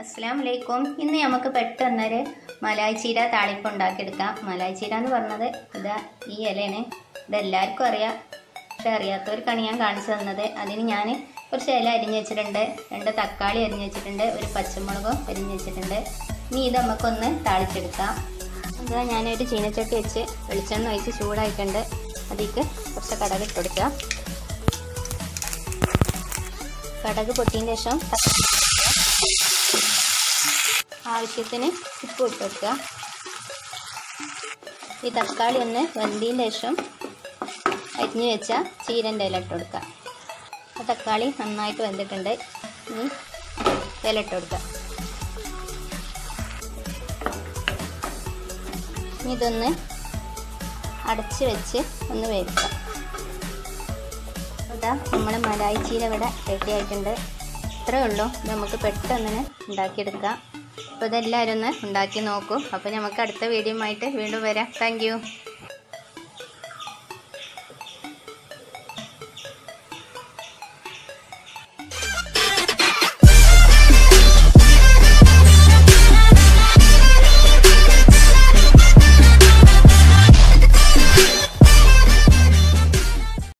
അസ്സാം വലൈക്കും ഇന്ന് നമുക്ക് പെട്ടെന്നൊരു മലായി ചീര താളിപ്പ് ഉണ്ടാക്കിയെടുക്കാം. മലായി ചീര എന്ന് പറഞ്ഞത് ഇതാ ഈ ഇലയാണ്. ഇതെല്ലാവർക്കും അറിയാം. പക്ഷെ കണി ഞാൻ കാണിച്ചു തന്നത്. അതിന് ഞാൻ കുറച്ച് ഇല അരിഞ്ഞ് വെച്ചിട്ടുണ്ട്. രണ്ട് തക്കാളി അരിഞ്ഞ് വെച്ചിട്ടുണ്ട്. ഒരു പച്ചമുളകും അരിഞ്ഞ് വെച്ചിട്ടുണ്ട്. ഇനി ഇത് നമുക്കൊന്ന് താളിച്ചെടുക്കാം. ഇതാ ഞാനൊരു ചീനച്ചട്ടി വെച്ച് വെളിച്ചെണ്ണ ഒഴിച്ച് ചൂടായിട്ടുണ്ട്. അതിലേക്ക് കുറച്ച് കടക് ഇട്ട് കൊടുക്കുക കടക് പൊട്ടിയതിന് ശേഷം ആവശ്യത്തിന് ഉപ്പ് ഇട്ട് വെക്കുക ഈ തക്കാളി ഒന്ന് വെന്തിന് ശേഷം അരിഞ്ഞു വെച്ച ചീരന്റെ ഇല ഇട്ട് കൊടുക്കുക. ആ തക്കാളി നന്നായിട്ട് വെന്തിട്ടുണ്ട്. ഇനി ഇല ഇട്ട് കൊടുക്കുക. ഇനി ഇതൊന്ന് അടച്ച് വെച്ച് ഒന്ന് വേവിക്കാം ഇതാ നമ്മുടെ മലായി ചീര ഇവിടെ റെഡി ആയിട്ടുണ്ട്. ഇത്രയേ ഉള്ളൂ. നമുക്ക് പെട്ടെന്ന് ഉണ്ടാക്കിയെടുക്കാം. അപ്പോൾ ഇതെല്ലാവരും ഒന്ന് ഉണ്ടാക്കി നോക്കൂ. അപ്പോൾ നമുക്ക് അടുത്ത വീഡിയോ ആയിട്ട് വീണ്ടും വരാം. താങ്ക്